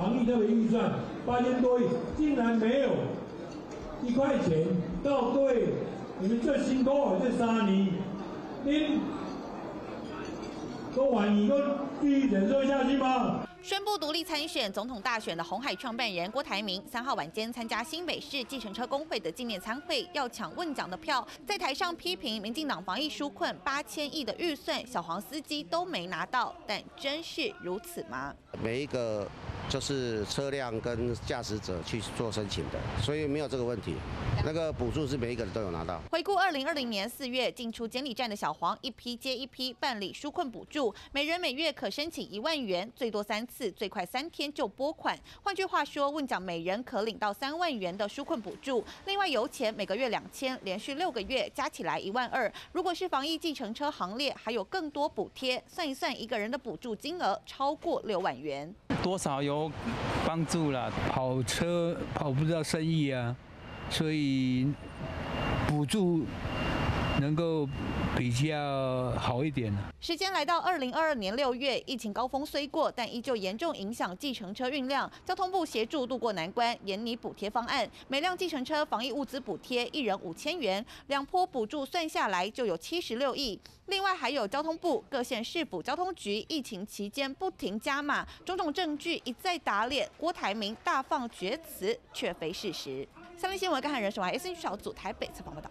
防疫特别预算八千多亿，竟然没有一块钱到对，你们这辛苦这三年，您都满意都继续忍受下去吗？宣布独立参选总统大选的红海创办人郭台铭，三号晚间参加新北市计程车工会的纪念参会，要抢问奖的票，在台上批评民进党防疫纾困八千亿的预算，小黄司机都没拿到，但真是如此吗？每一个。就是车辆跟驾驶者去做申请的，所以没有这个问题。那个补助是每一个人都有拿到。回顾二零二零年四月进出监理站的小黄，一批接一批办理纾困补助，每人每月可申请一万元，最多三次，最快三天就拨款。换句话说，问奖每人可领到三万元的纾困补助，另外油钱每个月两千，连续六个月加起来一万二。如果是防疫计程车行列，还有更多补贴，算一算，一个人的补助金额超过六万元。多少有帮助了？跑车跑不到生意啊，所以补助能够。比较好一点时间来到二零二二年六月，疫情高峰虽过，但依旧严重影响计程车运量。交通部协助渡过难关，研拟补贴方案，每辆计程车防疫物资补贴一人五千元，两波补助算下来就有七十六亿。另外还有交通部、各县市府交通局疫情期间不停加码，种种证据一再打脸郭台铭大放厥词，却非事实。三立新闻，干汉人手 S N 小组台北采访报道。